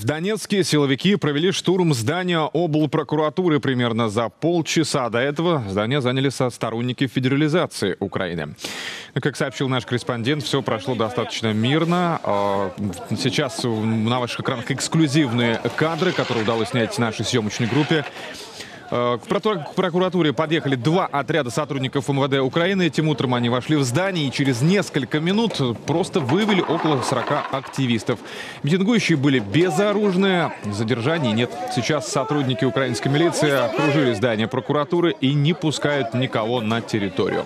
В Донецке силовики провели штурм здания облпрокуратуры примерно за полчаса. До этого здание заняли со сторонники федерализации Украины. Как сообщил наш корреспондент, все прошло достаточно мирно. А, сейчас на ваших экранах эксклюзивные кадры, которые удалось снять нашей съемочной группе. Э, к прокуратуре подъехали два отряда сотрудников МВД Украины. Этим утром они вошли в здание и через несколько минут просто вывели около 40 активистов. Митингующие были безоружные, задержаний нет. Сейчас сотрудники украинской милиции окружили здание прокуратуры и не пускают никого на территорию.